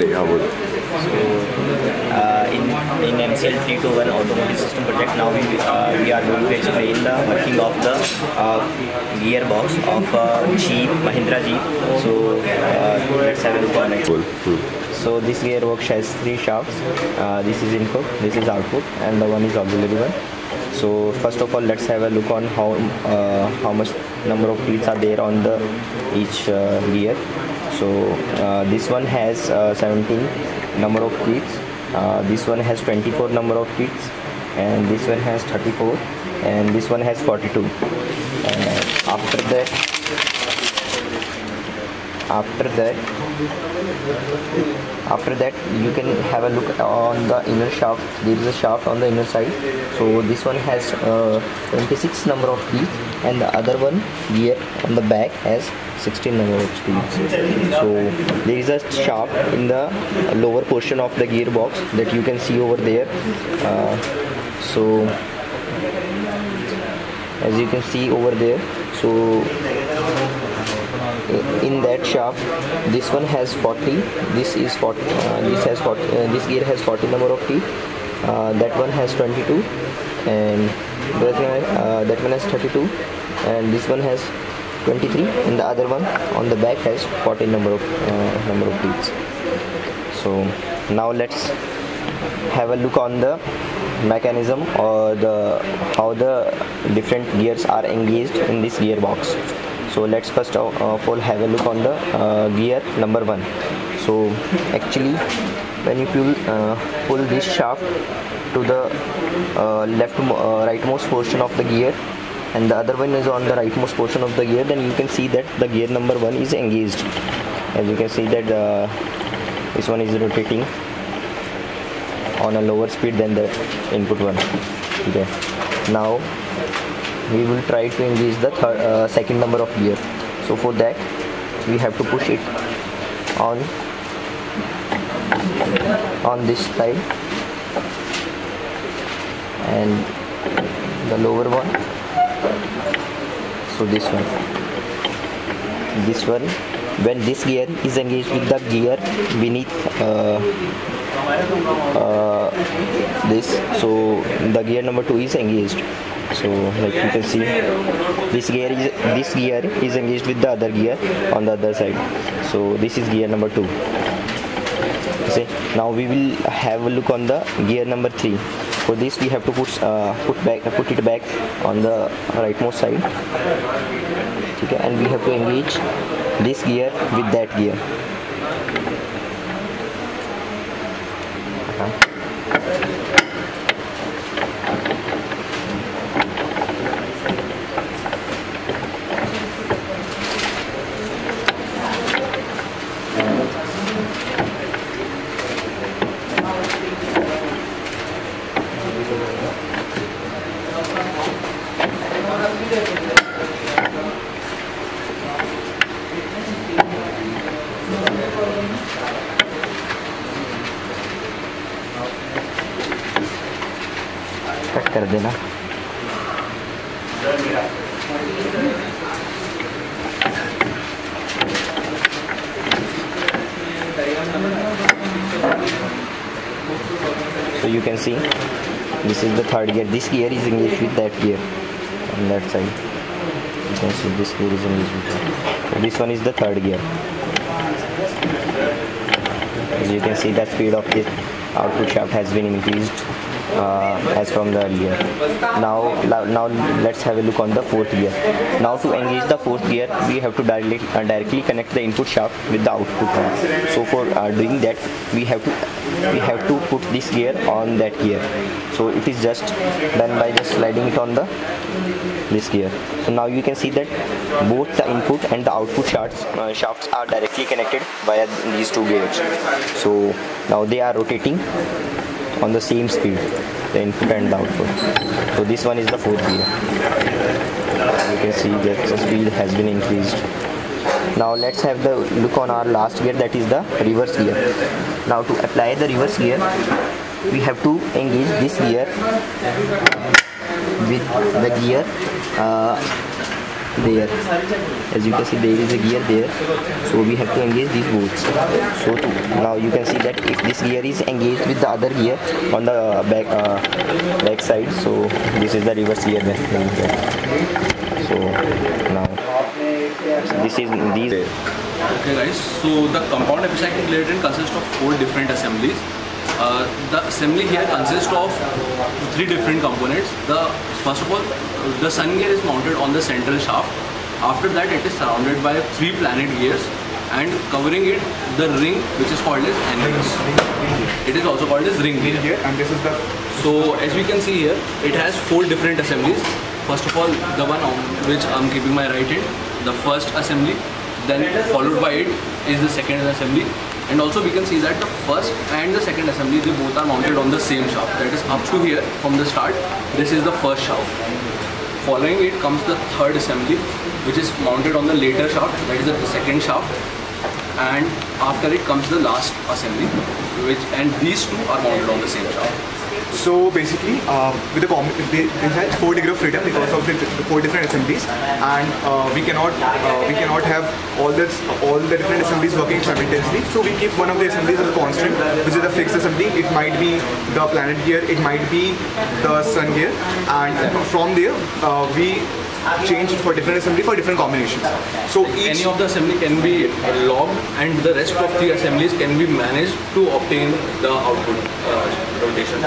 Would. uh, in, in MCL 321 automotive system project now we, uh, we are going to explain the working of the uh, gearbox of uh, Jeep, Mahindra Jeep. So uh, let's have a look on it. Cool. Hmm. So this gearbox has three shafts. Uh, this is input, this is output, and the one is auxiliary one. So first of all, let's have a look on how uh, how much number of teeth are there on the each uh, gear. So uh, this one has uh, 17 number of teeth. Uh, this one has 24 number of teeth, and this one has 34, and this one has 42. And after that, after that after that you can have a look on the inner shaft. There is a shaft on the inner side. So this one has uh, 26 number of teeth and the other one here on the back has 16 number of teeth. So there is a shaft in the lower portion of the gearbox that you can see over there. Uh, so as you can see over there so in that shaft this one has 40 this is 40 uh, this has 40 uh, this gear has 40 number of teeth uh, that one has 22 and that one, uh, that one has 32 and this one has 23 and the other one on the back has 40 number of uh, number of teeth. So now let's have a look on the mechanism or the how the different gears are engaged in this gearbox so let's first of all have a look on the uh, gear number one. So actually when you pull uh, pull this shaft to the uh, left uh, rightmost portion of the gear and the other one is on the rightmost portion of the gear then you can see that the gear number one is engaged. As you can see that uh, this one is rotating on a lower speed than the input one. Okay. Now we will try to engage the third, uh, second number of gear so for that we have to push it on on this side. And the lower one. So this one. This one. When this gear is engaged with the gear beneath uh, uh, this. So the gear number two is engaged so like you can see this gear is this gear is engaged with the other gear on the other side. So this is gear number two. See now we will have a look on the gear number three. For this we have to put uh, put back put it back on the rightmost side. Okay and we have to engage this gear with that gear cut कर देना so you can see this is the third gear this gear is engaged with that gear on that side. You can see this gear is with that. This one is the third gear. As you can see the speed of this output shaft has been increased uh, as from the earlier. Now, now let's have a look on the fourth gear. Now to engage the fourth gear, we have to directly, uh, directly connect the input shaft with the output one. So for uh, doing that, we have to we have to put this gear on that gear. So it is just done by just sliding it on the this gear. So now you can see that both the input and the output shafts uh, shafts are directly connected via these two gears. So now they are rotating on the same speed the input and the output. So this one is the fourth gear. You can see that the speed has been increased. Now let's have the look on our last gear that is the reverse gear. Now to apply the reverse gear we have to engage this gear with the gear uh, there as you can see there is a gear there so we have to engage these bolts so to, now you can see that if this gear is engaged with the other gear on the back uh, back side so this is the reverse gear then so now this is these Okay guys, so the compound epicyclic train consists of four different assemblies. Uh, the assembly here consists of three different components. The First of all, the sun gear is mounted on the central shaft. After that it is surrounded by three planet gears and covering it the ring which is called as annulus. It is also called as ring gear. here and this is the So as we can see here, it has four different assemblies. First of all, the one on which I'm keeping my right hand, the first assembly. Then followed by it is the second assembly. And also we can see that the first and the second assembly, they both are mounted on the same shaft. That is up to here from the start. This is the first shaft. Following it comes the third assembly, which is mounted on the later shaft. That is the second shaft. And after it comes the last assembly, which and these two are mounted on the same shaft. So basically, uh, with the com- they- this has four degree of freedom because of the, the four different assemblies, and uh, we cannot uh, we cannot have all this all the different assemblies working simultaneously. So we keep one of the assemblies as a constant, which is a fixed assembly. It might be the planet gear, it might be the sun gear, and from there uh, we change it for different assembly for different combinations. So each Any of the assembly can be logged and the rest of the assemblies can be managed to obtain the output uh, rotation.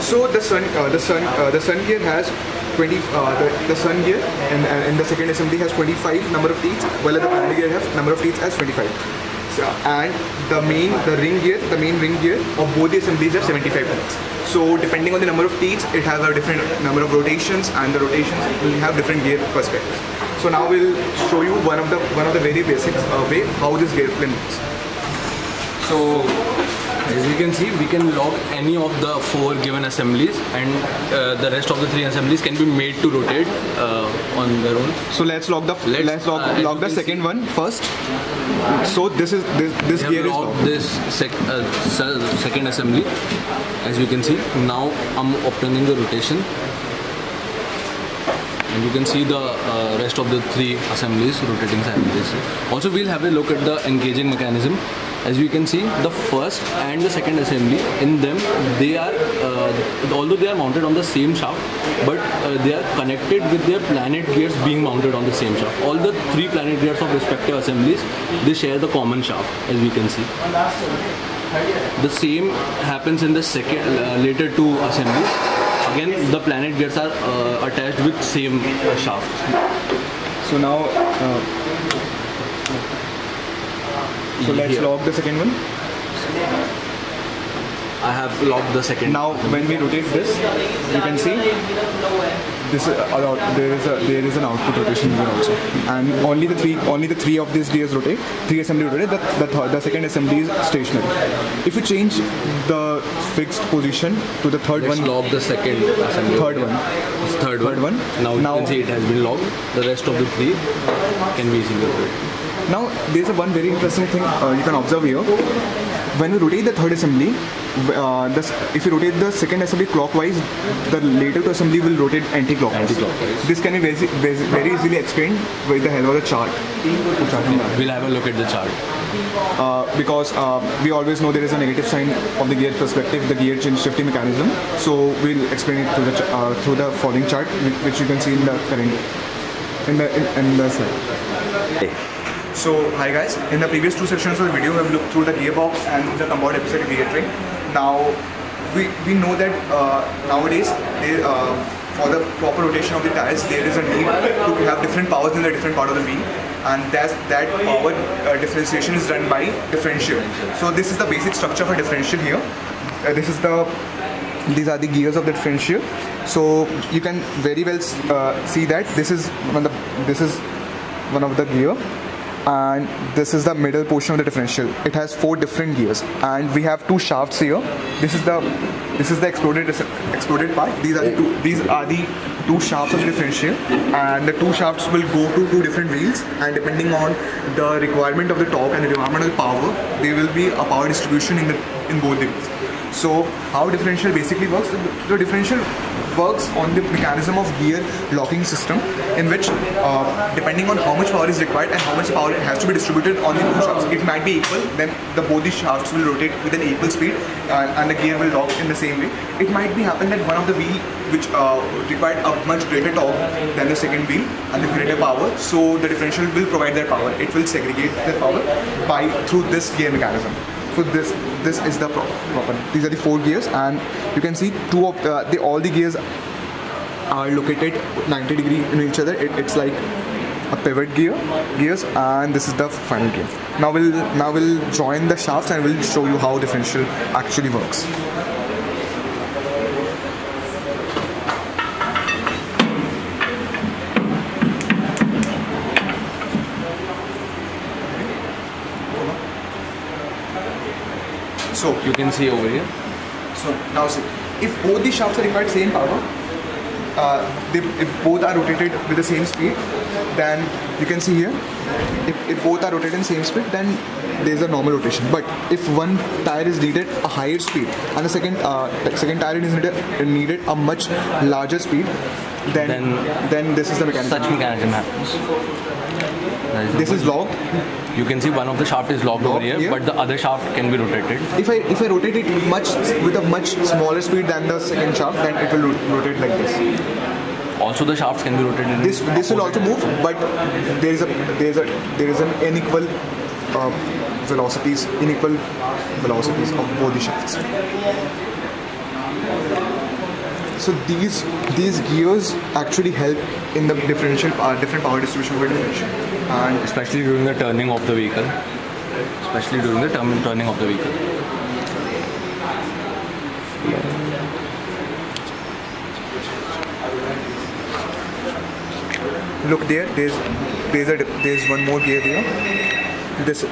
So the sun, uh, the sun, uh, the sun gear has 20. Uh, the, the sun gear and, and the second assembly has 25 number of teeth, while the planet gear has number of teeth as 25. And the main, the ring gear, the main ring gear of both the assemblies have 75 teeth. So depending on the number of teeth, it has a different number of rotations, and the rotations will have different gear perspectives. So now we'll show you one of the one of the very basic uh, way how this gear plane works. So as you can see, we can lock any of the four given assemblies and uh, the rest of the three assemblies can be made to rotate uh, on their own. So let's lock the Let's, let's, log, uh, you the second one first. So this is this this We gear is logged. this sec- uh, second assembly as you can see. Now I'm obtaining the rotation and you can see the uh, rest of the three assemblies rotating simultaneously. Also we'll have a look at the engaging mechanism. As you can see, the first and the second assembly in them, they are, uh, although they are mounted on the same shaft, but uh, they are connected with their planet gears being mounted on the same shaft. All the three planet gears of respective assemblies, they share the common shaft, as we can see. The same happens in the second, uh, later two assemblies. Again, the planet gears are uh, attached with same shaft. So now, uh, so let's Here. log the second one. I have logged the second. Now, when we rotate this, you can see this is allowed, there is a there is an output rotation here also, and only the three only the three of these gears rotate. Three assembly rotate. The the, third, the second assembly is stationary. If you change the fixed position to the 3rd Let's one, log the second assembly. third one. Third one. Third one. Now, Now- you can see it has been logged. The rest of the three can be easily rotated. Now, there's a one very interesting thing uh, you can observe here. When we rotate the third assembly, uh, this, if you rotate the second assembly clockwise, the later two assembly will rotate anti-clockwise. Anti-clockwise. This can be very, very easily explained with the help of the chart. We'll have a look at the chart. Uh, because uh, we always know there is a negative sign of the gear perspective, the gear change shifting mechanism. So we'll explain it through the ch- uh, through the following chart, which, which you can see in the current in the in, in the slide. So hi guys, in the previous two sections of the video we have looked through the gearbox and the compound epicyclic gear train. Now we, we know that uh, nowadays there, uh, for the proper rotation of the tires there is a need to have different powers in the different part of the wheel and that's, that power uh, differentiation is done by differential. So this is the basic structure of a differential here. Uh, this is the these are the gears of the differential. So you can very well uh, see that this is one of the this is one of the gear and this is the middle portion of the differential. It has four different gears. And we have two shafts here. This is the this is the exploded exploded part. These are the two these are the two shafts of the differential. And the two shafts will go to two different wheels. And depending on the requirement of the torque and the requirement of the power there will be a power distribution in the in both the wheels. So how differential basically works? The, the differential works on the mechanism of gear locking system in which uh, depending on how much power is required and how much power has to be distributed on the two shafts it might be equal then the both the shafts will rotate with an equal speed and, and the gear will lock in the same way. It might be happen that one of the wheel which uh, required a much greater torque than the second wheel and the greater power so the differential will provide their power. It will segregate their power by through this gear mechanism so this this is the pro- proper. These are the four gears, and you can see two of the, the all the gears are located 90 degree in each other. It, it's like a pivot gear gears, and this is the final gear. Now we'll now we'll join the shafts and we'll show you how differential actually works. So You can see over here. So now see, if both the shafts are required same power, uh, they, if both are rotated with the same speed, then you can see here, if, if both are rotated in same speed, then there is a normal rotation. But if one tire is needed a higher speed and the second uh, second tire is needed, needed a much larger speed, then Then- then, this is the mechanism. Such mechanism happens. This is point. You can see one of the shaft is locked over here, here. but the other shaft can be rotated. If I if I rotate it much with a much smaller speed than the second shaft, then it will rotate like this. Also, the shafts can be rotated. in this this will also move but there is a there is a there is an unequal uh, velocities unequal velocities of both the shafts so these these gears actually help in the differential uh, different power distribution a differential and especially during the turning of the vehicle. Especially during the turn- turning of the vehicle. look there there's there's a there's one more gear there this